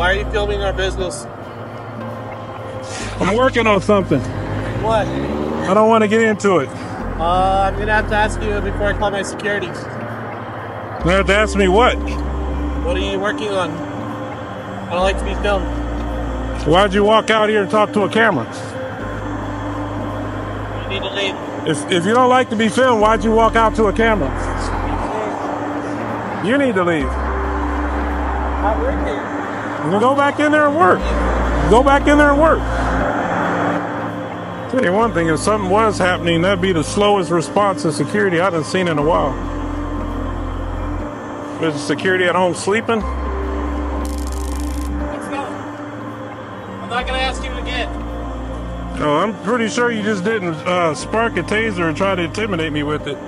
why are you filming our business? I'm working on something. What? I don't want to get into it. Uh, I'm gonna have to ask you before I call my security. You have to ask me what? What are you working on? I don't like to be filmed. Why'd you walk out here and talk to a camera? You need to leave. If, if you don't like to be filmed, why'd you walk out to a camera? You need to leave. I work here. You go back in there and work. Go back in there and work. Tell you one thing, if something was happening, that'd be the slowest response to security I done seen in a while. Was security at home sleeping? Let's go. I'm not gonna ask you again. Oh, I'm pretty sure you just didn't uh, spark a taser and try to intimidate me with it.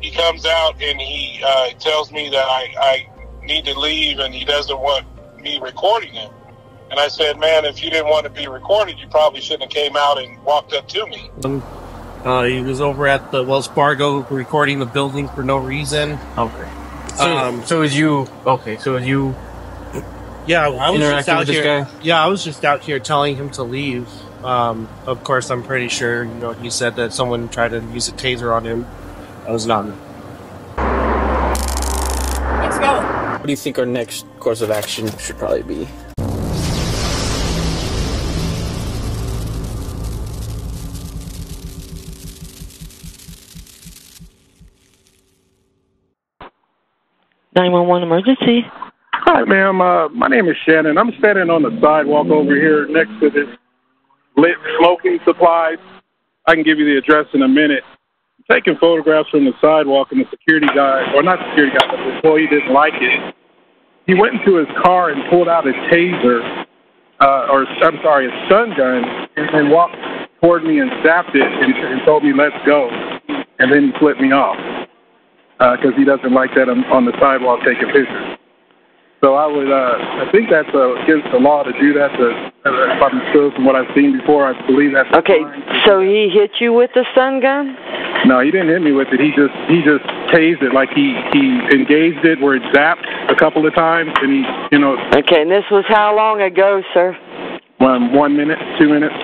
he comes out and he uh, tells me that I, I need to leave and he doesn't want me recording him. And I said, man, if you didn't want to be recorded, you probably shouldn't have came out and walked up to me. Uh, he was over at the Wells Fargo recording the building for no reason. Okay. So, Um, so is you okay? So is you Yeah, I was just interacting out with this here. guy? Yeah, I was just out here telling him to leave. Um, of course, I'm pretty sure. You know, he said that someone tried to use a taser on him. That was not me. Let's go. What do you think our next course of action should probably be? Nine one one emergency. Hi, ma'am. Uh, my name is Shannon. I'm standing on the sidewalk over here next to this lit smoking supplies. I can give you the address in a minute. I'm taking photographs from the sidewalk, and the security guy, or not security guy, but the employee didn't like it. He went into his car and pulled out a taser, uh, or I'm sorry, a stun gun, and then walked toward me and zapped it and, and told me, let's go. And then he flipped me off because he doesn't like that I'm on the sidewalk taking pictures. So I would, uh, I think that's uh, against the law to do that. To, if I'm still from what I've seen before, I believe that's Okay, fine. so he hit you with the stun gun? No, he didn't hit me with it. He just he just tased it like he he engaged it where it zapped a couple of times, and he you know Okay, and this was how long ago, sir? one one minute, two minutes.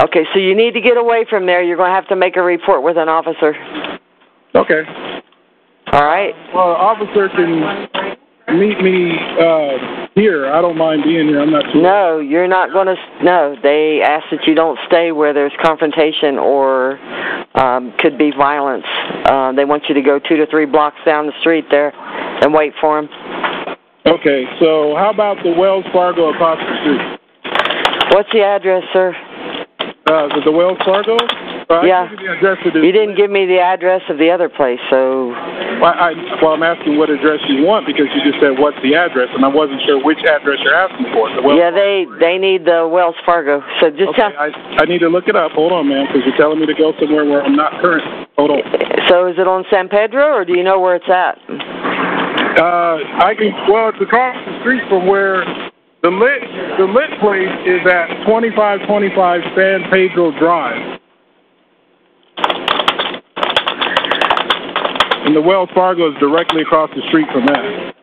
Okay, so you need to get away from there. You're going to have to make a report with an officer. Okay. All right? Well, officer can meet me uh, here. I don't mind being here. I'm not too. No, you're not going to. No, they ask that you don't stay where there's confrontation or um, could be violence. Uh, they want you to go two to three blocks down the street there and wait for them. Okay, so how about the Wells Fargo across the street? What's the address, sir? Uh, the, the Wells Fargo? I Yeah. you the address of the, You didn't give me the address of the other place, so Well, I, well, I'm asking what address you want because you just said what's the address, and I wasn't sure which address you're asking for. The Wells yeah, they they need the Wells Fargo. So just Okay, tell. I, I need to look it up. Hold on, man, because you're telling me to go somewhere where I'm not current. Hold on. So is it on San Pedro, or do you know where it's at? Uh, I can. Well, it's across the street from where the lit the lit place is at 2525 San Pedro Drive, and the Wells Fargo is directly across the street from that.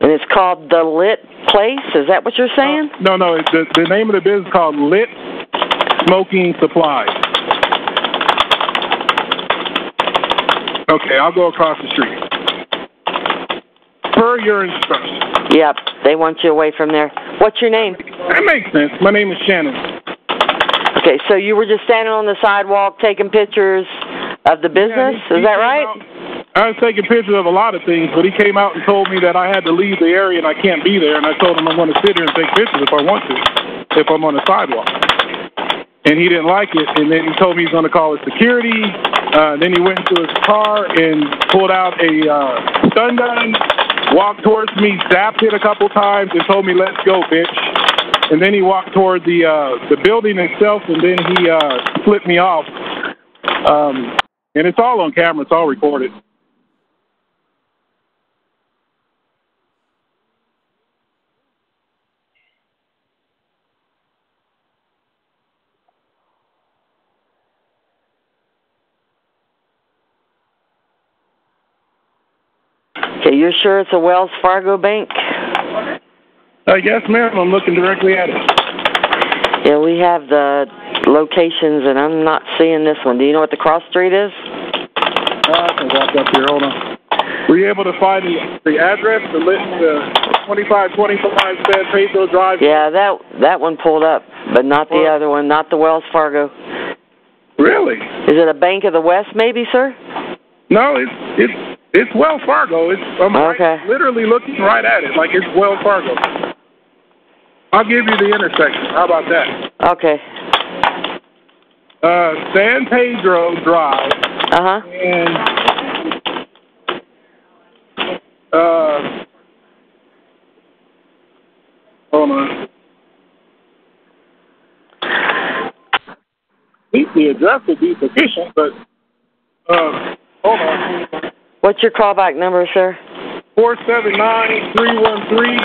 And it's called the Lit Place. Is that what you're saying? Uh, no, no. It's the the name of the business is called Lit Smoking Supplies. Okay, I'll go across the street. Per your instructions. Yep. They want you away from there. What's your name? That makes sense. My name is Shannon. Okay, so you were just standing on the sidewalk taking pictures of the business. Yeah, he- he is that right? out- I was taking pictures of a lot of things, but he came out and told me that I had to leave the area and I can't be there. And I told him I'm going to sit here and take pictures if I want to, if I'm on the sidewalk. And he didn't like it. And then he told me he's going to call his security. Uh, then he went into his car and pulled out a uh, stun gun, walked towards me, zapped it a couple times, and told me, "Let's go, bitch." And then he walked toward the uh, the building itself, and then he uh, flipped me off. Um, and it's all on camera. It's all recorded. Okay, you're sure it's a Wells Fargo bank? Uh, yes, ma'am. I'm looking directly at it. Yeah, we have the locations, and I'm not seeing this one. Do you know what the cross street is? Uh, I can walk up here. Hold on. Were you able to find the, the address, the, lit- the 2525 San Pedro Drive? Yeah, that that one pulled up, but not the Well- other one, not the Wells Fargo. Really? Is it a Bank of the West, maybe, sir? No, it's it's it's Wells Fargo. It's I'm right- literally looking right at it, like it's Wells Fargo. I'll give you the intersection. How about that? Okay. Uh, San Pedro Drive Uh huh. and uh, hold on. I think the address would be sufficient, but uh, hold on. What's your callback number, sir? Four seven nine three one three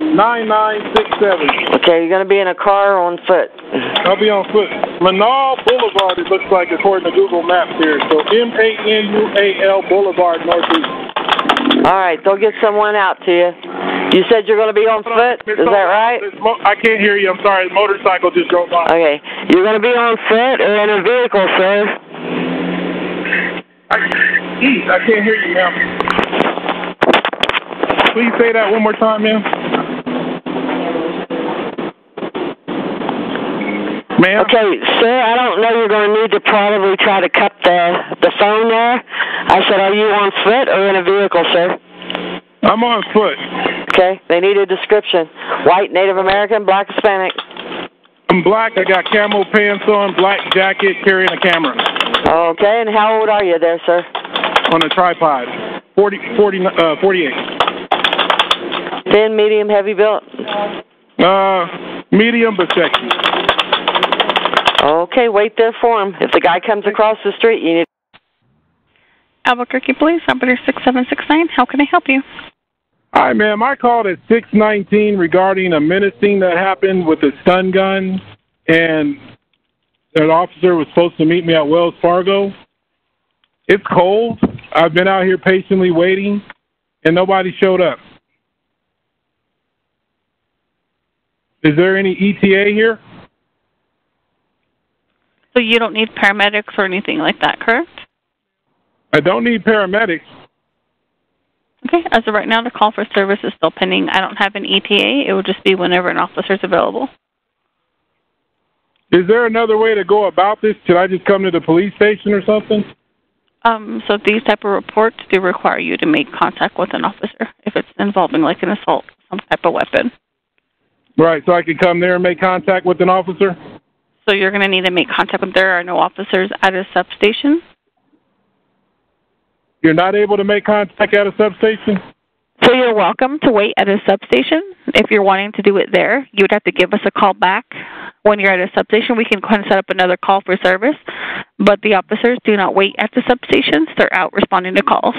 nine nine six seven. Okay, you're gonna be in a car or on foot. I'll be on foot. Manal Boulevard, it looks like, according to Google Maps here. So M A N U A L Boulevard, Northeast. All right, they'll get someone out to you. You said you're gonna be on foot. Is that right? I can't hear you. I'm sorry. The motorcycle just drove by. Okay, you're gonna be on foot or in a vehicle, sir. I, I can't hear you, ma'am. Please say that one more time, ma'am. Ma'am? Okay, sir, I don't know. You're going to need to probably try to cut the the phone there. I said, are you on foot or in a vehicle, sir? I'm on foot. Okay, they need a description. White, Native American, black, Hispanic. I'm black. I got camo pants on, black jacket, carrying a camera Okay, and how old are you there, sir? on a tripod. 40, 40, uh, 48. Thin, medium, heavy built. Uh, medium but sexy. Okay, wait there for him. If the guy comes across the street, you need. Albuquerque Police, operator 6769. How can I help you? Hi, ma'am. I called at 619 regarding a menacing that happened with a stun gun, and an officer was supposed to meet me at Wells Fargo. It's cold. I've been out here patiently waiting, and nobody showed up. Is there any ETA here? So you don't need paramedics or anything like that, correct? I don't need paramedics. Okay, as of right now, the call for service is still pending. I don't have an ETA. It will just be whenever an officer is available. Is there another way to go about this? Should I just come to the police station or something? Um, so these type of reports do require you to make contact with an officer if it's involving like an assault, some type of weapon. Right, so I can come there and make contact with an officer? So you're going to need to make contact with. There are no officers at a substation. You're not able to make contact at a substation? So you're welcome to wait at a substation. If you're wanting to do it there, you would have to give us a call back. When you're at a substation, we can kind of set up another call for service. But the officers do not wait at the substations. They're out responding to calls.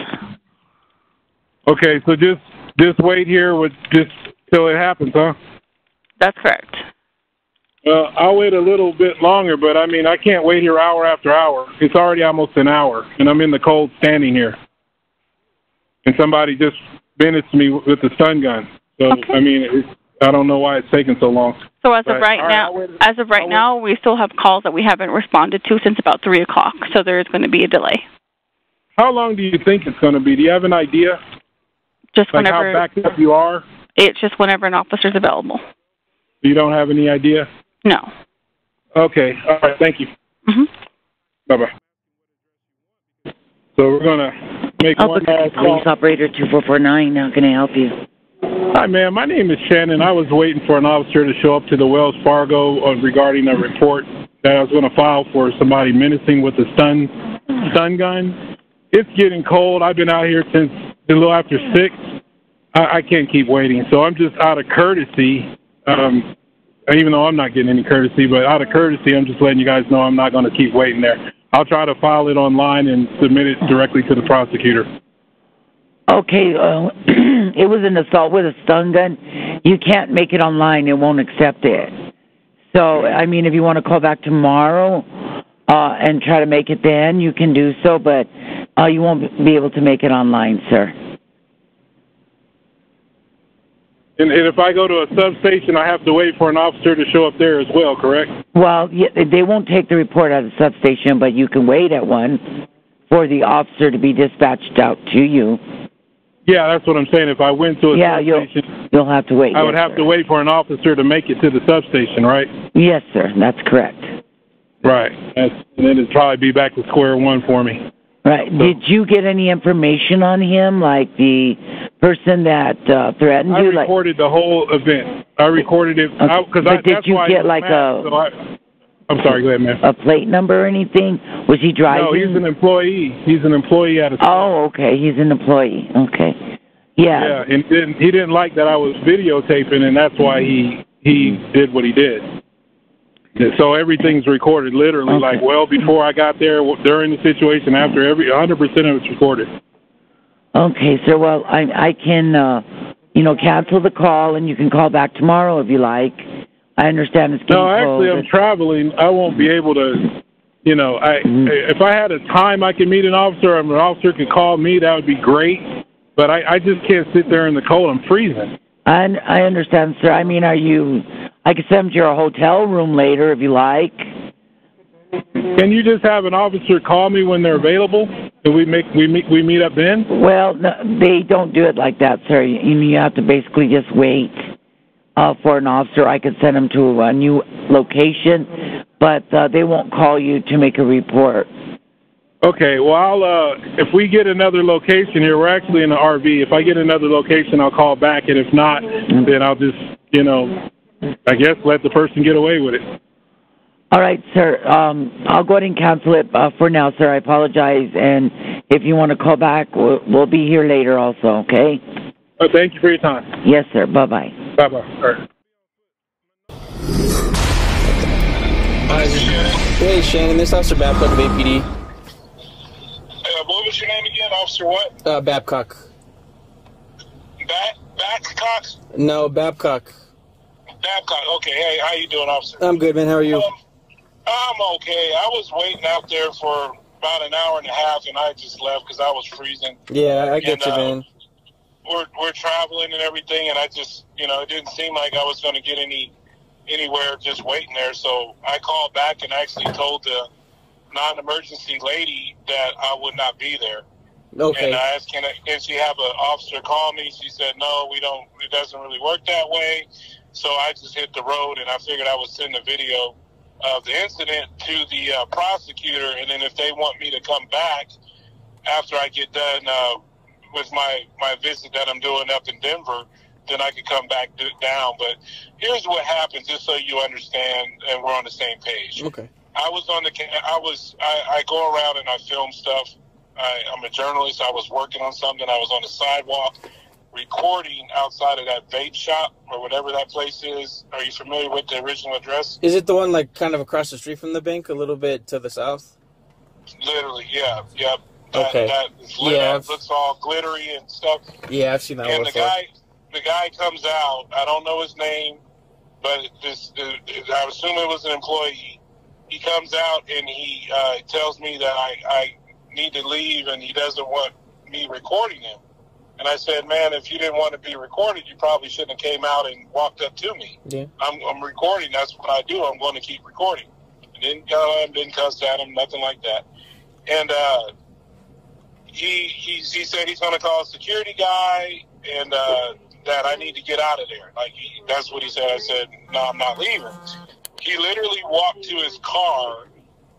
Okay, so just just wait here with just till it happens, huh? That's correct. Uh, I'll wait a little bit longer, but I mean I can't wait here hour after hour. It's already almost an hour, and I'm in the cold standing here. And somebody just menaced me with the stun gun. So Okay. I mean, it's, I don't know why it's taking so long. So as of Right. right right, now, wait- as of right now, we still have calls that we haven't responded to since about three o'clock. So there is going to be a delay. How long do you think it's going to be? Do you have an idea? Just Like whenever how backed up you are? it's just whenever an officer's available. You don't have any idea? No. Okay. All right. Thank you. hmm Bye bye. So we're gonna make one Albuquerque last call. Police Operator 2449, how can I help you? Hi, ma'am. My name is Shannon. I was waiting for an officer to show up to the Wells Fargo uh, regarding a report that I was going to file for somebody menacing with a stun stun gun. It's getting cold. I've been out here since a little after six. I, I can't keep waiting, so I'm just out of courtesy. Um, even though I'm not getting any courtesy, but out of courtesy, I'm just letting you guys know I'm not going to keep waiting there. I'll try to file it online and submit it directly to the prosecutor. Okay, uh, it was an assault with a stun gun. You can't make it online, it won't accept it. So, I mean, if you want to call back tomorrow uh, and try to make it then, you can do so, but uh, you won't be able to make it online, sir. And, and if I go to a substation, I have to wait for an officer to show up there as well, correct? Well, yeah, they won't take the report at a substation, but you can wait at one for the officer to be dispatched out to you. Yeah, that's what I'm saying. If I went to a Yeah, you'll substation, you'll have to wait. I would have sir. to wait for an officer to make it to the substation, right? Yes, sir. That's correct. Right. That's, and then it'd probably be back to square one for me. Right. Did you get any information on him, like the person that uh, threatened I you? Like, recorded the whole event. I recorded it Okay. because But I, did that's you why get like mad, a- so I, I'm sorry. Go ahead, man. a plate number or anything? Was he driving? No, he's an employee. He's an employee at a. Store. Oh, okay. He's an employee. Okay. Yeah. Yeah, and didn't, he didn't like that I was videotaping, and that's why he he did what he did. And So everything's recorded, literally, Okay. like well before I got there, w- during the situation, after every 100 percent of it's recorded. Okay, sir. Well, I I can uh, you know cancel the call and you can call back tomorrow if you like. I understand it's getting No, actually, I'm traveling. I won't be able to. You know, I Mhm. if I had a time I could meet an officer, and an officer could call me, that would be great. But I, I just can't sit there in the cold. I'm freezing. I I understand, sir. I mean, are you? I could send you a hotel room later if you like. Can you just have an officer call me when they're available, and we make we meet we meet up then? Well, no, they don't do it like that, sir. You, you have to basically just wait uh, for an officer. I could send them to a new location, but uh, they won't call you to make a report. Okay, well, I'll, uh, if we get another location here, we're actually in the RV. If I get another location, I'll call back, and if not, then I'll just, you know, I guess let the person get away with it. All right, sir. Um, I'll go ahead and cancel it uh, for now, sir. I apologize, and if you want to call back, we'll, we'll be here later, also. Okay? Uh, thank you for your time. Yes, sir. Bye bye. Bye bye. All right. Hi, Shannon. Hey, Shannon, this is Officer Babcock of APD. Uh, what was your name again, Officer? What? Uh, Babcock. Bat Babcock. No, Babcock. Babcock. Okay. Hey, how you doing, Officer? I'm good, man. How are you? Um, I'm okay. I was waiting out there for about an hour and a half, and I just left because I was freezing. Yeah, I get and, you, uh, man. We're we're traveling and everything, and I just you know it didn't seem like I was going to get any anywhere just waiting there. So I called back and actually told the non-emergency lady that I would not be there. Okay. And I asked, can, I, can she have an officer call me? She said, no, we don't. It doesn't really work that way. So I just hit the road, and I figured I would send a video of the incident to the uh, prosecutor, and then if they want me to come back after I get done uh, with my my visit that I'm doing up in Denver, then I could come back d- down. But here's what happens, just so you understand, and we're on the same page. Okay. I was on the. I was. I, I go around and I film stuff. I, I'm a journalist. I was working on something. I was on the sidewalk recording outside of that vape shop or whatever that place is. Are you familiar with the original address? Is it the one like kind of across the street from the bank, a little bit to the south? Literally, yeah, yep. That, Okay. That is lit Yeah, up, looks all glittery and stuff. Yeah, I've seen that one and the guy, the guy comes out. I don't know his name, but this, uh, I assume it was an employee. He comes out and he uh, tells me that I, I need to leave, and he doesn't want me recording him. And I said, man, if you didn't want to be recorded, you probably shouldn't have came out and walked up to me. Yeah. I'm, I'm recording. That's what I do. I'm going to keep recording. I didn't yell at him, didn't cuss at him, nothing like that. And uh, he, he he said he's going to call a security guy and uh, that I need to get out of there. Like he, that's what he said. I said, no, I'm not leaving. He literally walked to his car.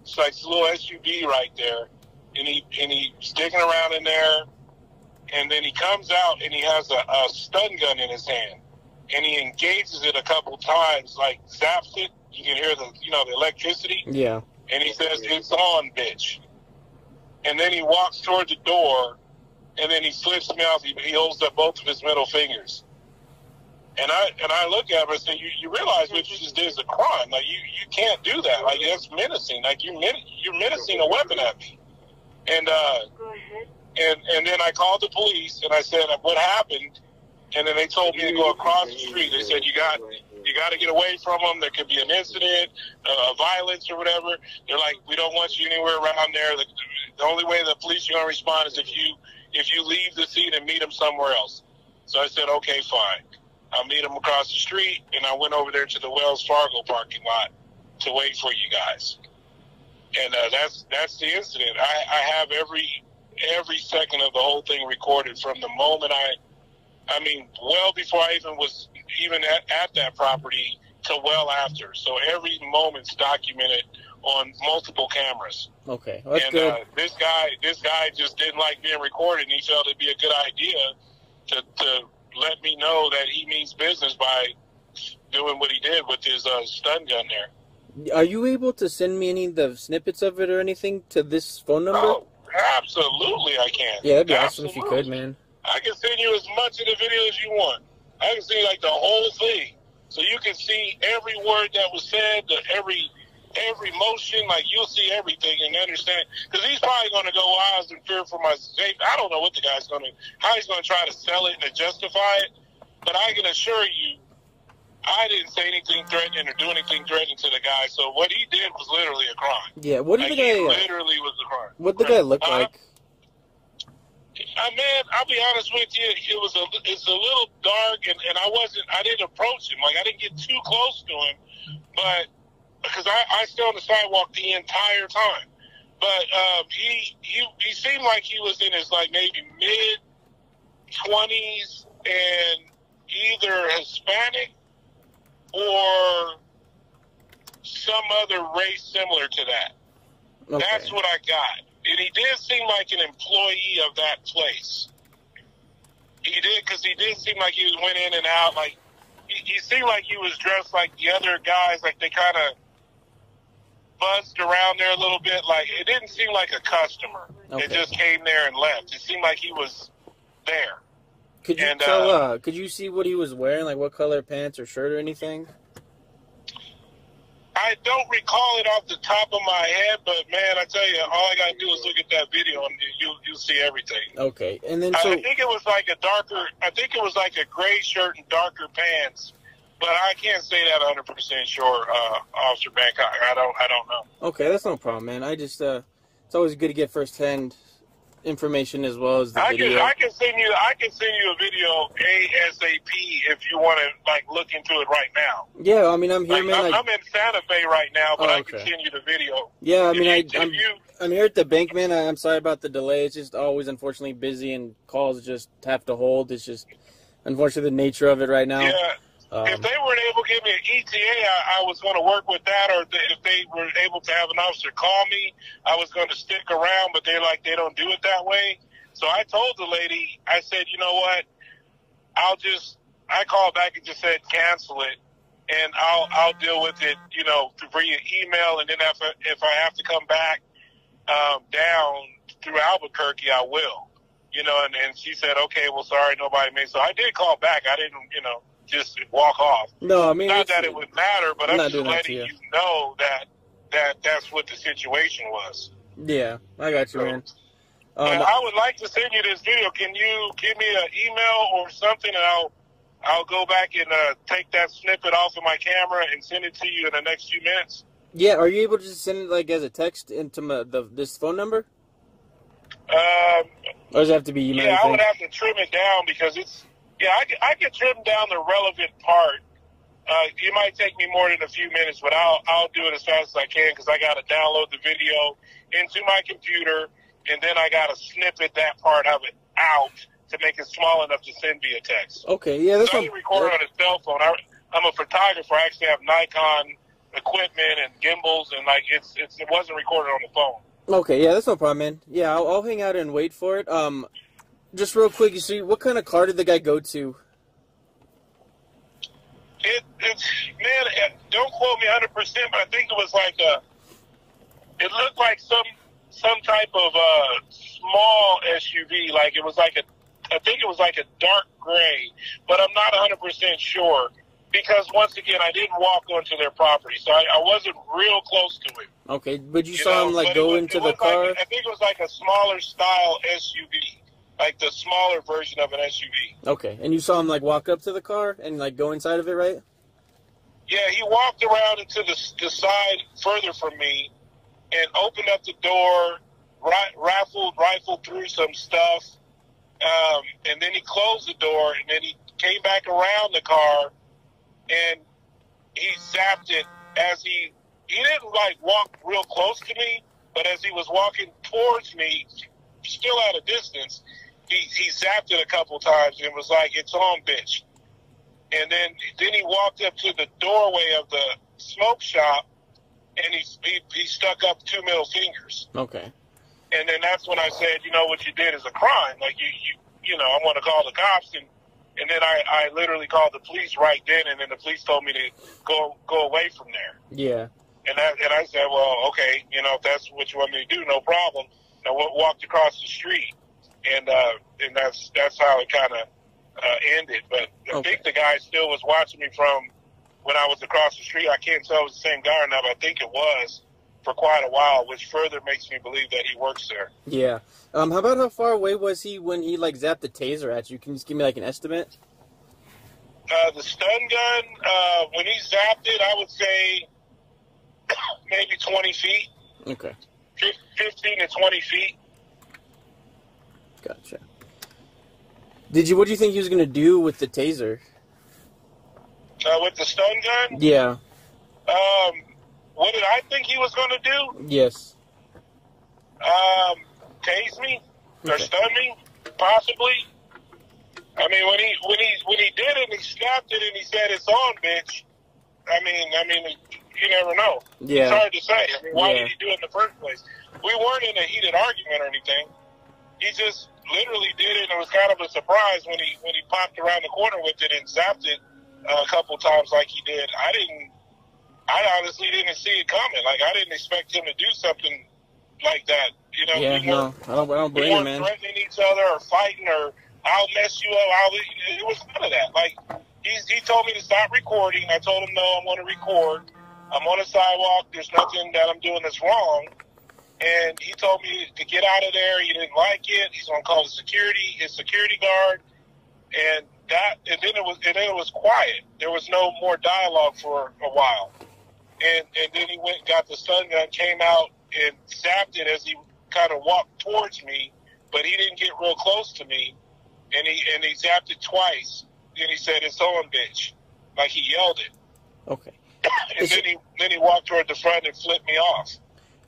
It's like a little SUV right there, and he and he's digging around in there. And then he comes out and he has a, a stun gun in his hand, and he engages it a couple times, like zaps it. You can hear the you know the electricity Yeah. and he says, "It's on, bitch." And then he walks toward the door, and then he flips me off. He, he holds up both of his middle fingers, and I and I look at him and say, "You, you realize what you just did is a crime. Like you you can't do that. Like that's menacing. Like you men- you're menacing a weapon at me." And uh, and and then I called the police and I said, "What happened?" And then they told me to go across the street. They said, "You got you got to get away from them. There could be an incident, uh, violence, or whatever." They're like, "We don't want you anywhere around there." The, the only way the police are going to respond is if you if you leave the scene and meet them somewhere else. So I said, "Okay, fine." I'll meet him across the street, and I went over there to the Wells Fargo parking lot to wait for you guys. And uh, that's that's the incident. I, I have every every second of the whole thing recorded from the moment I, I mean, well before I even was even at, at that property to well after. So every moment's documented on multiple cameras. Okay, well, that's and good. uh, this guy, this guy just didn't like being recorded, and he felt it'd be a good idea to to let me know that he means business by doing what he did with his uh, stun gun there. Are you able to send me any of the snippets of it or anything to this phone number? Oh, absolutely, I can. yeah, that'd be awesome if you could, man. I can send you as much of the video as you want. I can see like the whole thing, so you can see every word that was said, the every every motion. Like you'll see everything and understand. Because he's probably going to go wild and fear for my safety. I don't know what the guy's going to how he's going to try to sell it and justify it. But I can assure you, I didn't say anything threatening or do anything threatening to the guy. So what he did was literally a crime. Yeah, what did Like, the he guy? Literally was a crime. what the guy look Uh, like? uh, man, I'll be honest with you. It was a it's a little dark, and, and I wasn't. I didn't approach him. Like I didn't get too close to him, but because I I stayed on the sidewalk the entire time. But um, he he he seemed like he was in his like maybe mid twenties and either Hispanic or some other race similar to that. Okay. That's what I got. And he did seem like an employee of that place. He did, because he did seem like he was went in and out. Like he, he seemed like he was dressed like the other guys. Like they kind of buzzed around there a little bit. Like it didn't seem like a customer. Okay. It just came there and left. It seemed like he was there. Could you and, tell? uh, Uh, could you see what he was wearing, like what color pants or shirt or anything? I don't recall it off the top of my head, but man, I tell you, all I gotta do is look at that video and you you'll see everything. Okay, and then I- so I think it was like a darker. I think it was like a gray shirt and darker pants, but I can't say that 100 percent sure, uh, Officer Babcock. I don't. I don't know. okay, that's no problem, man. I just uh, it's always good to get first hand information as well as the I video. can. I can send you. I can send you a video ASAP if you want to like look into it right now. yeah, I mean I'm here, Like, man. I'm, Like, I'm in Santa Fe right now, but Oh, I can okay. send you the video. yeah, I mean you- I if I'm, you, I'm here at the bank, man. I, I'm sorry about the delay. It's just always unfortunately busy and calls just have to hold. It's just unfortunately the nature of it right now. yeah. Um, if they weren't able to give me an ETA, I, I was going to work with that. Or th- if they were able to have an officer call me, I was going to stick around. But they're like, they don't do it that way. So I told the lady, I said, you know what? I'll just. I called back and just said cancel it, and I'll I'll deal with it. You know, through via email, and then if I, if I have to come back um, down through Albuquerque, I will. You know, and, and she said, okay, well, sorry, nobody made. So I did call back. I didn't, you know, just walk off. no, I mean Not that it would matter, but I'm I'm, just letting you. you. know that that that's what the situation was. Yeah, I got you, man. Um, and I would like to send you this video. Can you give me an email or something, and I'll I'll go back and uh, take that snippet off of my camera and send it to you in the next few minutes. yeah, are you able to just send it like as a text into my, the this phone number, Um, or does it have to be email? yeah, I would have to trim it down because it's yeah, I can, I can trim down the relevant part. Uh, it might take me more than a few minutes, but I'll I'll do it as fast as I can because I got to download the video into my computer, and then I got to snippet that part of it out to make it small enough to send via text. Okay, yeah, that's So I no, can record on a cell phone. I, I'm a photographer. I actually have Nikon equipment and gimbals, and like it's it's it wasn't recorded on the phone. Okay, yeah, that's no problem, man. Yeah, I'll, I'll hang out and wait for it. Um, just real quick, you see, what kind of car did the guy go to? It, it's man, don't quote me 100, percent but I think it was like a. It looked like some some type of uh, small SUV. Like it was like a. I think it was like a dark gray, but I'm not 100 percent sure because once again I didn't walk onto their property, so I, I wasn't real close to it. Okay, but you, you saw know, him like but go was- into the car. Like, I think it was like a smaller style SUV, like the smaller version of an SUV. Okay, and you saw him like walk up to the car and like go inside of it, right? Yeah, he walked around into the, the side further from me and opened up the door, ri- raffled, rifled through some stuff, um, and then he closed the door and then he came back around the car, and he zapped it as he he didn't like walk real close to me, but as he was walking towards me, still at a distance, he he zapped it a couple times and was like, "It's on, bitch." And then then he walked up to the doorway of the smoke shop, and he he, he stuck up two middle fingers. Okay. And then that's when I said, you know, what you did is a crime. Like you, you, you know, I want to call the cops, and and then I, I literally called the police right then, and then the police told me to go go away from there. Yeah. And I and I said, well, okay, you know, if that's what you want me to do, no problem. And I walked across the street, and uh, and that's that's how it kind of uh, ended. But I think the guy still was watching me from when I was across the street. I can't tell if it was the same guy or not, but I think it was for quite a while, which further makes me believe that he works there. Yeah. Um, how about how far away was he when he like zapped the taser at you? Can you just give me like an estimate? Uh, the stun gun, uh, when he zapped it, I would say maybe 20 feet, Okay. 15 to 20 feet. Gotcha. Did you? What do you think he was gonna do with the taser? Uh, with the stun gun, Yeah. um, what did I think he was going to do? Yes. Um, tase me or stun me, possibly. I mean, when he when he when he did it, he snapped it and he said, "It's on, bitch." I mean, I mean, you never know. Yeah. It's hard to say. I mean, why Yeah. did he do it in the first place? We weren't in a heated argument or anything. He just literally did it, and it was kind of a surprise when he when he popped around the corner with it and zapped it a couple times like he did. I didn't. I honestly didn't see it coming. Like I didn't expect him to do something like that. You know, Yeah. we No, I don't. I don't blame you, weren't man. threatening each other or fighting or I'll mess you up. I'll, it was none of that. Like he's, he told me to stop recording. I told him no, I'm going to record. I'm on a sidewalk. There's nothing that I'm doing that's wrong. And he told me to get out of there. He didn't like it. He's going to call the security, his security guard. And that, and then it was, and then it was quiet. There was no more dialogue for a while. And and then he went and got the stun gun, came out and zapped it as he kind of walked towards me, but he didn't get real close to me. And he and he zapped it twice. Then he said, "It's on, bitch!" Like he yelled it. Okay. And then he then he walked toward the front and flipped me off.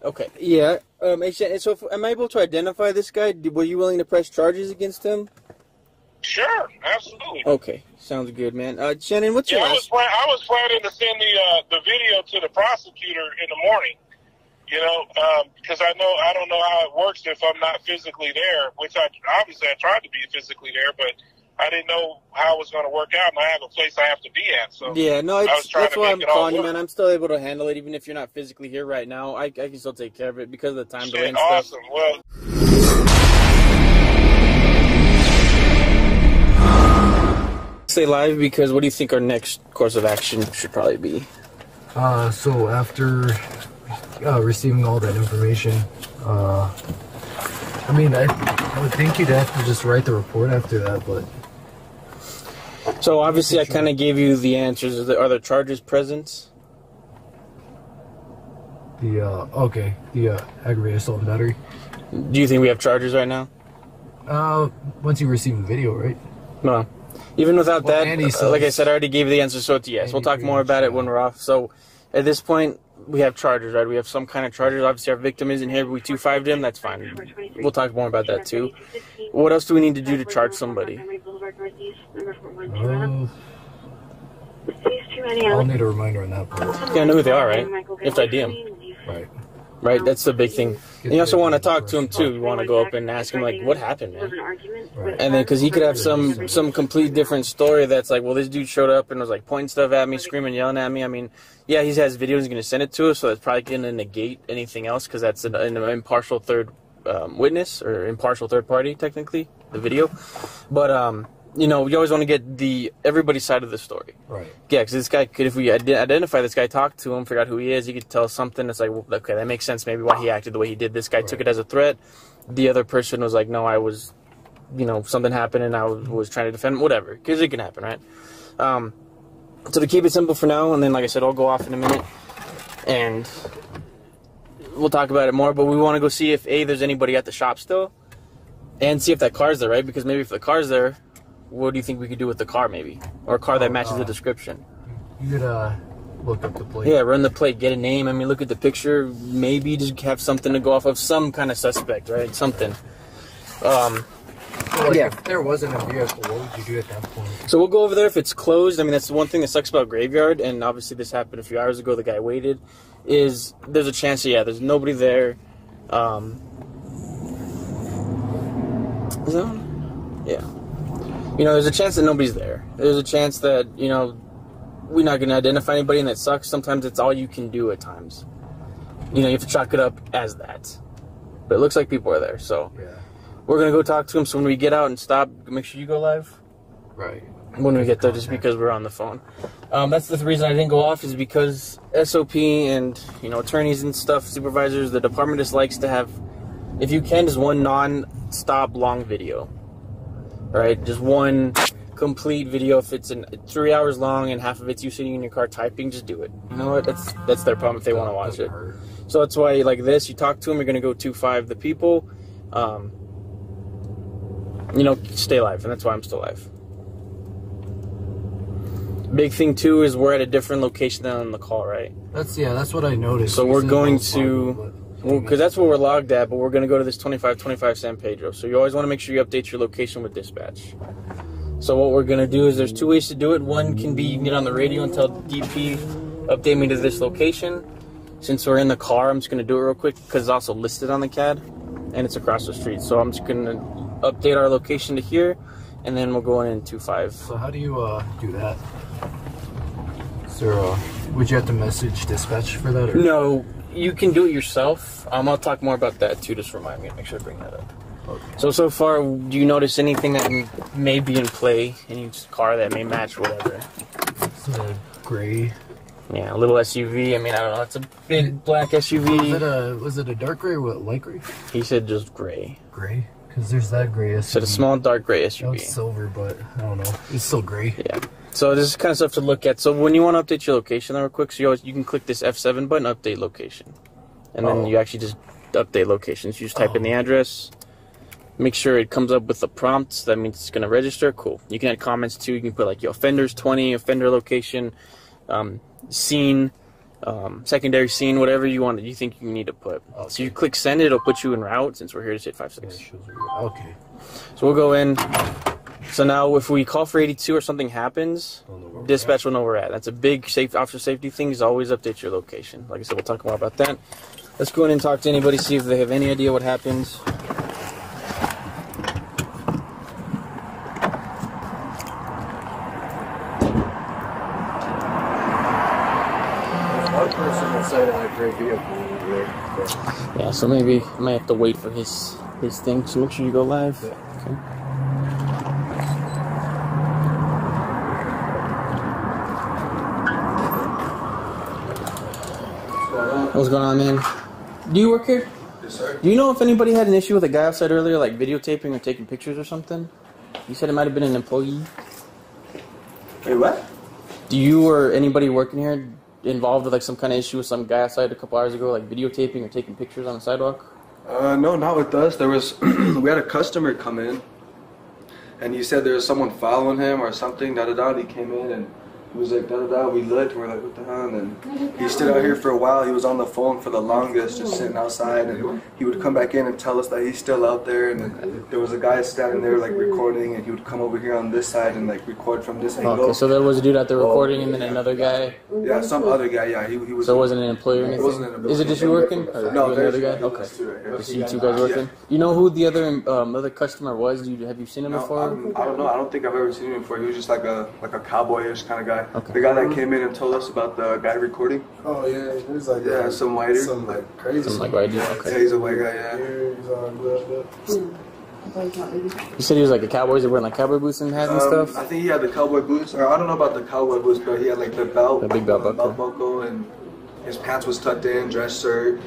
Okay. Yeah. Um. So, if, am I able to identify this guy? Were you willing to press charges against him? Sure, absolutely. Okay. Sounds good, man. Uh, Shannon, what's Yeah, your I was plan- I was planning to send the uh, the video to the prosecutor in the morning. You know, because I know I don't know how it works if I'm not physically there. Which I obviously I tried to be physically there, but I didn't know how it was going to work out, and I have a place I have to be at. So Yeah, no, it's, trying that's why I'm calling you, man. I'm still able to handle it, even if you're not physically here right now. I, I can still take care of it because of the time delay Shit, and stuff. Well, Stay live because what do you think our next course of action should probably be? Uh, so after uh, receiving all that information, uh, I mean, I, I would think you'd have to just write the report after that, but So obviously, I kind of gave you the answers. Are there, are there charges present? the uh, okay, the uh, aggravated assault and battery. Do you think we have charges right now? Uh, once you receive the video, right? No. Even without Well, that, uh, like I said, I already gave you the answer, so it's yes. we'll talk more about it when we're off. So at this point, we have chargers, right? We have some kind of chargers. Obviously, our victim isn't here, but we 2 5 him. That's fine. We'll talk more about that too. What else do we need to do to charge somebody? Uh, I'll need a reminder on that part. Yeah, I know who they are, right? You have to ID them. Right. Right, that's the big thing. And you also want to talk to him too. You want to go up and ask him like, "What happened, man?" And then because he could have some some complete different story that's like, "Well, this dude showed up and was like pointing stuff at me, screaming, yelling at me." I mean, yeah, he has videos. He's gonna send it to us, so that's probably gonna negate anything else because that's an, an impartial third um, witness or impartial third party, technically, the video. But um, you know, you always want to get the everybody's side of the story. Right. Yeah, because this guy could, if we ide- identify this guy, talk to him, figure out who he is, he could tell us something It's like, well, okay, that makes sense. Maybe why he acted the way he did. This guy took it as a threat. The other person was like, no, I was, you know, something happened and I was, was trying to defend. Whatever, because it can happen, right? Um, so to keep it simple for now, and then like I said, I'll go off in a minute, and we'll talk about it more. But we want to go see if a there's anybody at the shop still, and see if that car's there, right? Because maybe if the car's there, what do you think we could do with the car, maybe, or a car that Oh, matches the uh, description? You could uh look up the plate. Yeah, run the plate, get a name. I mean, look at the picture. Maybe just have something to go off of, some kind of suspect, right? Something. Um, So, like, Yeah. If there wasn't a vehicle, what would you do at that point? So we'll go over there if it's closed. I mean, that's the one thing that sucks about graveyard, and obviously this happened a few hours ago. The guy waited. Is there's a chance? Yeah, there's nobody there. Um, is that one? Yeah. You know, there's a chance that nobody's there. There's a chance that you know we're not going to identify anybody, and that sucks. Sometimes it's all you can do. At times, you know, you have to chalk it up as that. But it looks like people are there, so Yeah. we're gonna go talk to them. So when we get out and stop, make sure you go live Right. when we get there just because we're on the phone. Um, that's the reason I didn't go off is because SOP and you know attorneys and stuff, supervisors, the department just likes to have, if you can, just one non-stop long video, right? Just one complete video. If it's in three hours long and half of it's you sitting in your car typing, just do it. You know what? That's that's their problem if they want to watch it. So that's why like this, you talk to them, you're gonna go two five the people. Um, you know, stay alive, and that's why I'm still alive. Big thing too is we're at a different location than on the call, right? That's yeah. That's what I noticed. So we're going to- Well, because that's where we're logged at, but we're going to go to this 2525 San Pedro. So you always want to make sure you update your location with dispatch. So what we're going to do is there's two ways to do it. One can be you can get on the radio and tell DP, update me to this location. Since we're in the car, I'm just going to do it real quick because it's also listed on the CAD and it's across the street. So I'm just going to update our location to here and then we'll go in in 25. So how do you uh do that? Is there a, would you have to message dispatch for that? Or? No, you can do it yourself. Um, I'll talk more about that too. Just remind me make sure I bring that up. Okay. So so far, do you notice anything that may be in play? Any car that may match whatever? It's a gray. Yeah, a little SUV. I mean, I don't know. It's a big black SUV. Was it SUV. a was it a dark gray or what? Light gray? He said just gray. Gray. Because there's that gray SUV. Said a small dark gray No, it's silver, but I don't know. It's still gray. Yeah. So this is kind of stuff to look at. So when you want to update your location, real quick, so you always, you can click this F7 button, update location, and then Oh. you actually just update locations. You just type in the address. Make sure it comes up with the prompts. That means it's going to register. Cool. You can add comments too. You can put like your offenders 20, offender location, um, scene, um, secondary scene, whatever you want. You think you need to put. So you click send. It'll put you in route since we're here to hit five six. Okay. So we'll go in. So now, if we call for 82 or something happens, dispatch will know where we're at. That's a big safe officer safety thing. Is always update your location. Like I said, we'll talk more about that. Let's go in and talk to anybody, see if they have any idea what happens. One person inside of that gray vehicle over there. but- Yeah, so maybe I might have to wait for his his thing. So make sure you go live. Okay. What's going on, man? Do you work here? Yes, sir. Do you know if anybody had an issue with a guy outside earlier, like videotaping or taking pictures or something? You said it might have been an employee. Wait, what? Do you or anybody working here involved with like some kind of issue with some guy outside a couple hours ago, like videotaping or taking pictures on the sidewalk? Uh, no, not with us. There was, we had a customer come in, and he said there was someone following him or something. Da da da. He came in and he was like da da da. We looked. We're like, what the hell? And he stood out here for a while. He was on the phone for the longest, just sitting outside. And he would come back in and tell us that he's still out there. And then there was a guy standing there like recording, and he would come over here on this side and like record from this angle. Okay, so there was a dude out there recording, and then another guy. yeah, some other guy. Yeah, he, he was. So it wasn't an employee or It anything. wasn't an employee. Is it just you working? Or No, you and the there's other guy. Okay. two right here. Just you two guys working. You know who the other um, other customer was? Do you, have you seen him No, before? I'm- I don't know. I don't think I've ever seen him before. He was just like a like a cowboyish kind of guy. Okay. The guy that came in and told us about the guy recording. Oh yeah, he was like Yeah, uh, some whiter. some like crazy. Some like right Yeah, Okay. he's a white guy. Yeah. Ears all glued up. You said he was like a cowboy. Is he wearing like cowboy boots and hats and Um, stuff? I think he had the cowboy boots, or I don't know about the cowboy boots, but he had like the belt, The big belt uh, buckle. buckle, and his pants was tucked in, dress shirt,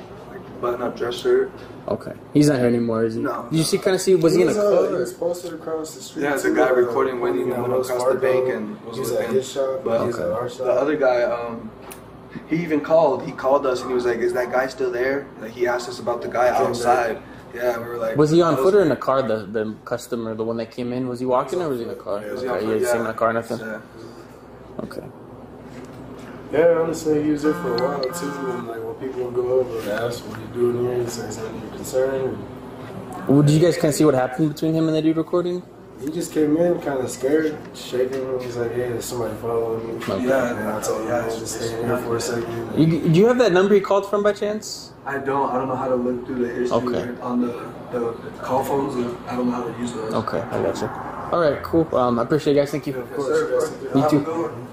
like button up dress shirt. Okay. He's not here anymore, is he? No. Did you see? Kind of see? Was he in a was, uh, he car? was posted across the street. Yeah, the to, guy uh, recording when he you know, went Wells across the bank and was he was with at him. his shop, But he was at our shop. the other guy, um, he even called. He called us and he was like, "Is that guy still there?" Like he asked us about the guy outside. Yeah, we were like. Was he on foot or in a car? The the customer, the one that came in, was he walking or was he in a car? was he on Okay, foot? you had seen him in a car, nothing. Yeah. Okay. Yeah, honestly, he was there for a while too. And like when people would go over and ask what you doing here, he says something you're concerned. Well, did you guys kind of see what happened between him and the dude recording? He just came in kind of scared, shaking. He's like, "Hey, there's somebody following me." Okay. Yeah. And I told him, "Man, just stay in here for a second. You, do you have that number he called from by chance? I don't. I don't know how to look through the history Okay. on the, the call phones. I don't know how to use those. Okay, I got you. All right, cool. Um, I appreciate you guys. Thank you. Of course. Yes, sir. You Have too.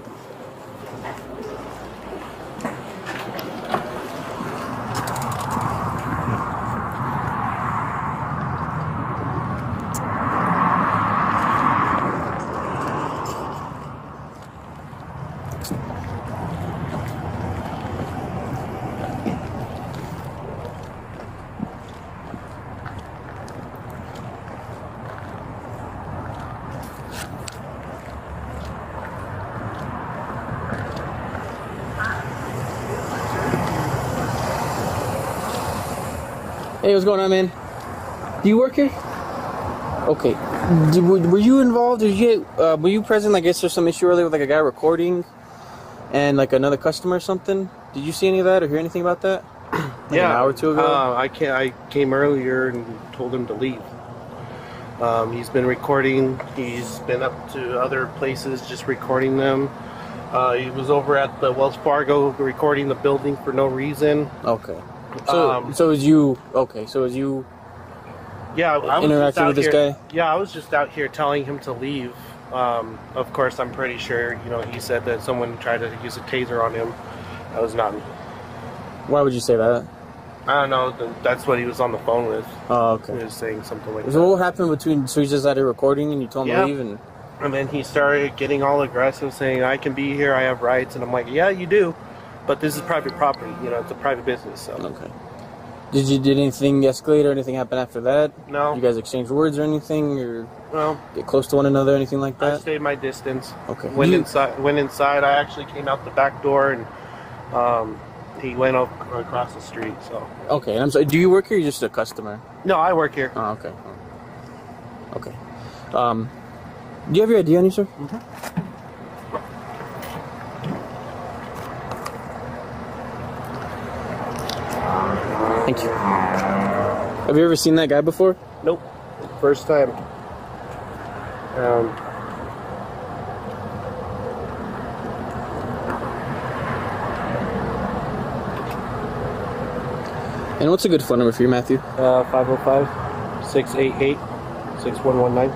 Hey, what's going on, man? Do you work here? Okay. Did, were, were you involved? Did you uh, were you present? I guess there's some issue earlier with like a guy recording and like another customer or something. Did you see any of that or hear anything about that? like yeah, an hour or two ago. Uh, I can I came earlier and told him to leave. Um, he's been recording. He's been up to other places just recording them. Uh, he was over at the Wells Fargo recording the building for no reason. okay. So, um, so is you okay? So is you Yeah, I was out with this here, guy? Yeah, I was just out here telling him to leave. Um, of course, I'm pretty sure. You know, he said that someone tried to use a taser on him. That was not me. Why would you say that? I don't know. That's what he was on the phone with. Oh, okay. He was saying something like So that. what happened between? So he's just out here recording, and you told him Yeah. to leave, and And then he started getting all aggressive, saying, "I can be here. I have rights." And I'm like, "Yeah, you do, but this is private property. You know, it's a private business." So okay. Did you did anything escalate or anything happen after that? no, You guys exchange words or anything, or well, get close to one another, anything like that? I stayed my distance. Okay. Went You- inside. Went inside. I actually came out the back door, and um, he went up across the street. So Okay, and I'm sorry. Do you work here? or you just a customer? no, I work here. Oh, okay. Okay. Um, do you have your ID on you, sir? Thank you. Have you ever seen that guy before? Nope, first time. Um, And what's a good phone number for you, Matthew? uh, 505 688 6119.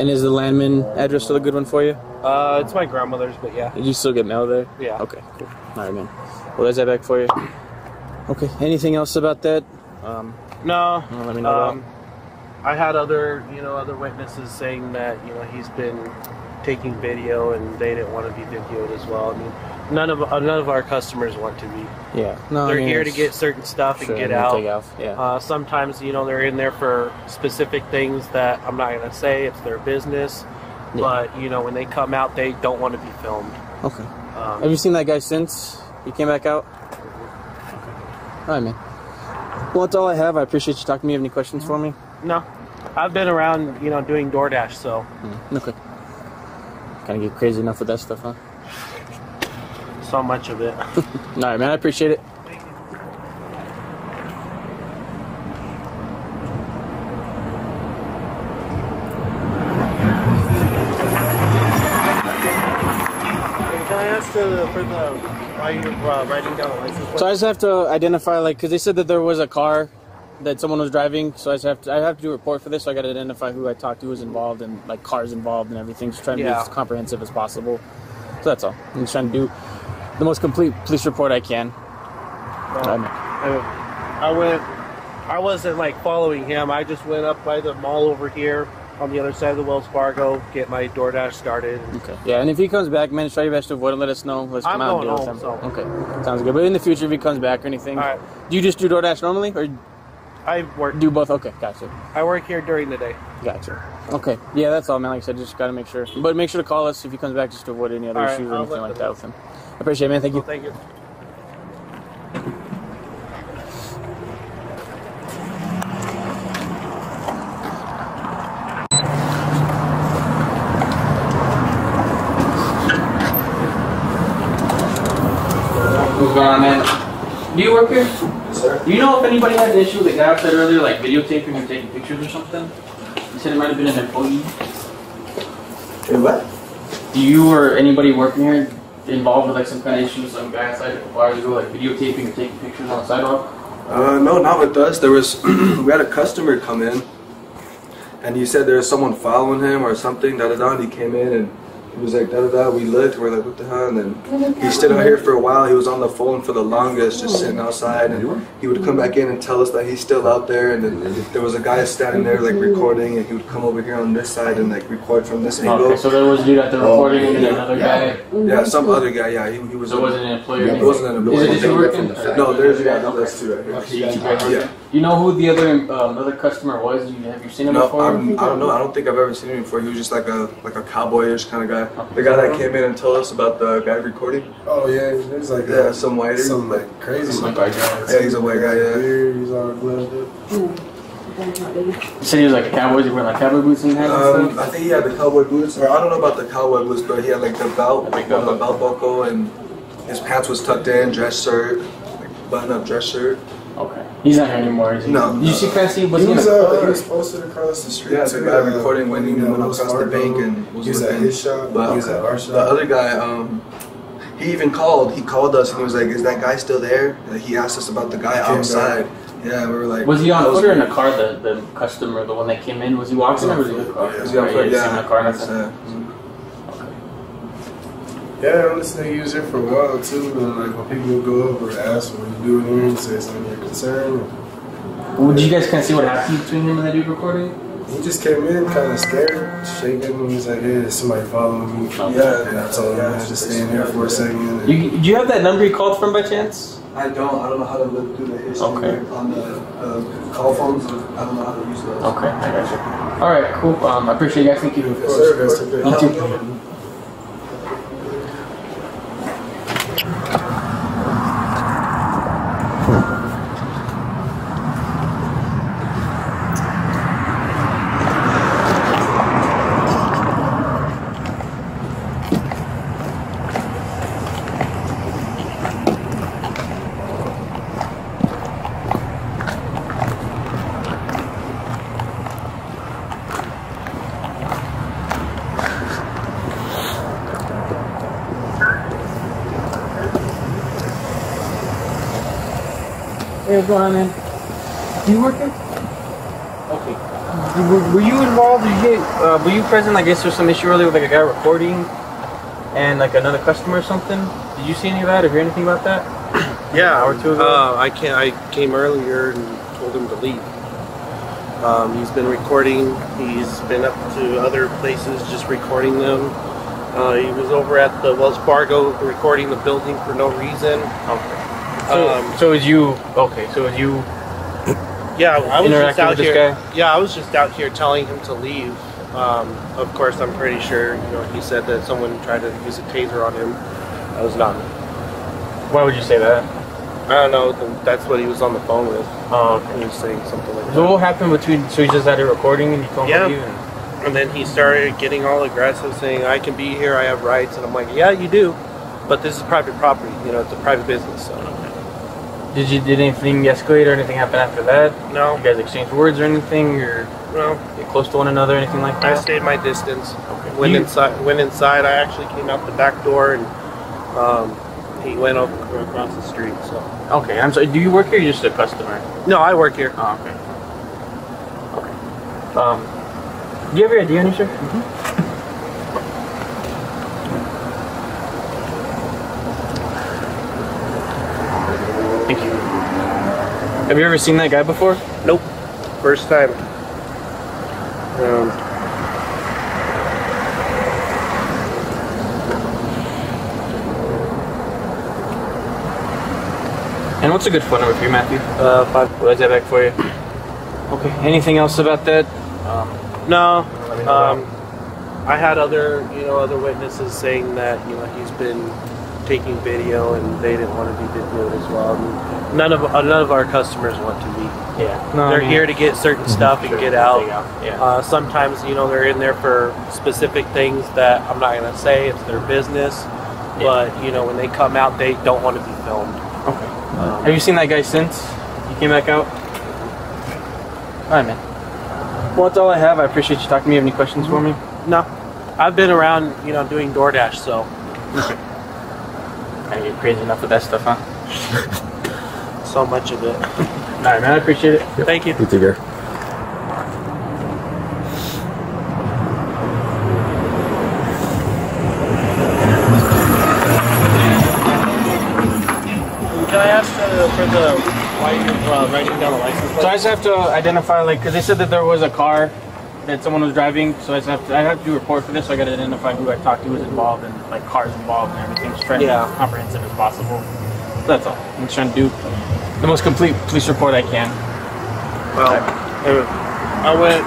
And is the Landman address still a good one for you? Uh, it's my grandmother's, but yeah. Did you still get mail there? Yeah. Okay, cool. All right, man. Well, there's that back for you. Okay. Anything else about that? Um, No. Well, let me know Um, I had other, you know, other witnesses saying that, you know, he's been taking video and they didn't want to be videoed as well. I mean, none of uh, none of our customers want to be. yeah. No, they're mean, here to get certain stuff sure, and get and out. take off, yeah. Uh, sometimes, you know, they're in there for specific things that I'm not going to say. It's their business. Yeah. But you know, when they come out, they don't want to be filmed. Okay. Um, Have you seen that guy since he came back out? All right, man. Well, that's all I have. I appreciate you talking to me. Have any questions for me? no, I've been around, you know, doing DoorDash, so Mm, okay. Kind of get crazy enough with that stuff, huh? so much of it. All right, man. I appreciate it. The, for the you're uh, writing down a license plate? So I just have to identify, like, because they said that there was a car that someone was driving. So I just have to, I have to do a report for this. So I got to identify who I talked to, who's involved, and like cars involved and everything. Just trying to Yeah. be as comprehensive as possible. So that's all. I'm just trying to do the most complete police report I can. Um, I, I went. I wasn't like following him. I just went up by the mall over here on the other side of the Wells Fargo, get my DoorDash started. Okay. Yeah, and if he comes back, man, try your best to avoid him. Let us know. Let's I'm come out and deal with him. so- Okay. Sounds good. But in the future, if he comes back or anything, All right. do you just do DoorDash normally, or I work. do both? Okay, gotcha. I work here during the day. Gotcha. Okay. Yeah, that's all, man. Like I said, just got to make sure. But make sure to call us if he comes back, just to avoid any other All right, issues or I'll anything like that with him. I appreciate it, man. Thank you. So thank you. Work here? Yes, sir. Do you know if anybody had an issue with the guy outside earlier, like videotaping or taking pictures or something? You said it might have been an employee. Hey, what? Do you or anybody working here involved with like some kind of issue with some guy outside a while ago, like videotaping or taking pictures on the sidewalk? Uh, no, not with us. There was we had a customer come in, and he said there was someone following him or something. Da da da. And he came in and he was like da da da. We looked. We're like, what the hell? And then he stood out here for a while. He was on the phone for the longest, just sitting outside. And he would come back in and tell us that he's still out there. And then there was a guy standing there like recording, and he would come over here on this side and like record from this angle. Okay, so there was a dude out there oh. recording and then another guy. Yeah, some other guy. Yeah, he, he was. So it wasn't an employee? Yeah, it wasn't an Is employee. it just you working? No, there's yeah, there's two right here. Okay, you guys? Yeah. Do you know who the other um, other customer was? You, have you seen him No, before? I'm, I don't know. I don't think I've ever seen him before. He was just like a like a cowboyish kind of guy. The guy that came in and told us about the guy recording. Oh yeah, there's like Yeah, a, some white. some like crazy Some white white guy. Yeah, he's a white guy. Yeah. Beard, he's all gloved up. You said he was like a cowboy. He wearing like cowboy boots and hat Um. I think he had the cowboy boots, or I don't know about the cowboy boots, but he had like the belt, like the belt buckle, and his pants was tucked in, dress shirt, like button up dress shirt. Okay. He's not here anymore, is he? No. Did you see Cassie? Was He he, was, in uh, he was posted across the street. Yeah, the guy uh, recording when he you went Wells across the bank and was he was at within- his shop. But he was at our the other guy, um, he even called. He called us and he was like, "Is that guy still there?" Like, he asked us about the guy Came outside. Yeah, we were like, Was he on that foot or in weird. a car? The the customer, the one that came in, was he walking or was he in a car? Was he on Okay, foot? you didn't see him in Yeah. a car. That's, nothing? Yeah, honestly, he was here for a while too. And like when people would go over and ask what you doing here and say something you're concerned. Would you guys kind of see what happened between him and that dude recording? He just came in kind of scared, shaking. and he's was like, "Hey, there's somebody following me." Yeah, and I told him I just stand here for a second. And You, do you have that number you called from by chance? I don't. I don't know how to look through the history Okay. on the uh, call phones. I don't know how to use those. Okay, I got you. All right, cool. Um, I appreciate you guys. Thank you. Yes, sir. Guys, take care. You too. Hey, what's going on, man? You working? Okay. Were, were you involved? Did you get? Uh, were you present? I guess there's some issue earlier with like a guy recording and like another customer or something. Did you see any of that or hear anything about that? Yeah, hour or two ago? Uh, I can I came earlier and told him to leave. Um, he's been recording. He's been up to other places just recording them. Uh, he was over at the Wells Fargo recording the building for no reason. Okay. So, Um, so is you okay? So is you? Yeah, I was just out here. guy? Yeah, I was just out here telling him to leave. Um, of course, I'm pretty sure. You know, he said that someone tried to use a taser on him. That was not me. Why would you say that? I don't know. That's what he was on the phone with. Oh, okay. He was saying something like that. So what happened between? So he just had a recording and you told him Yeah. leave? And, And then he started getting all aggressive, saying, "I can be here. I have rights." And I'm like, "Yeah, you do, but this is private property. You know, it's a private business." So did you did anything escalate or anything happen after that? no, You guys exchange words or anything, or no. get close to one another, anything like that? I stayed my distance. Okay. Went You- inside. Went inside. I actually came out the back door, and um, he went over across the street. So Okay, I'm sorry. Do you work here? or You're just a customer. no, I work here. Oh, okay. Okay. Um, do you have your ID on you, sir? Thank Have you ever seen that guy before? Nope. First time. Um, And what's a good phone number for you, Matthew? uh, five. We'll have that back for you. Okay. Anything else about that? Um, No. let me know Um, I had other, you know, other witnesses saying that you know he's been taking video and they didn't want to be videoed as well. And none of uh, none of our customers want to be. yeah. No, they're I mean- here to get certain stuff and Sure, get take out. Yeah. Uh, sometimes, you know, they're in there for specific things that I'm not going to say. It's their business. Yeah. But, you know, when they come out, they don't want to be filmed. okay. Have you seen that guy since he came back out? All right, man. Well, that's all I have. I appreciate you talking to me. Have any questions for me? No, I've been around, you know, doing DoorDash, so I get crazy enough with that stuff, huh? so much of it. All right, man. I appreciate it. Thank you. You take care. Can I ask uh, for the why you're uh, writing down a license plate? So I just have to identify, like, because they said that there was a car that someone was driving. So I have to, I have to do a report for this. So I got to identify who I talked to, who's involved, and like cars involved, and everything. Just trying to Yeah. be comprehensive as possible. So that's all. I'm just trying to do the most complete police report I can. Well, I went.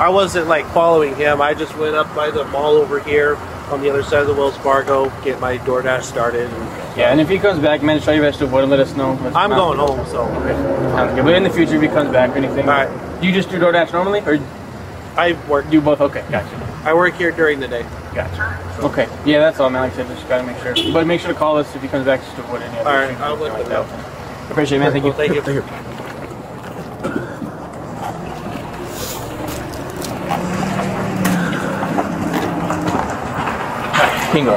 I wasn't like following him. I just went up by the mall over here on the other side of the Wells Fargo, get my DoorDash started. And, Yeah, and if he comes back, man, try your best to avoid him. Let us know. Let's I'm going home, so Sounds good. But in the future, if he comes back or anything, All right. do you just do DoorDash normally, or I work. do both? Okay, gotcha, I work here during the day. gotcha. Okay, yeah, that's all, man. Like I said, just gotta make sure. But make sure to call us if he comes back, just to avoid any other All right, issues or I'll anything let like them that. Appreciate it, man. Thank you. Thank you. Thank you. Bingo.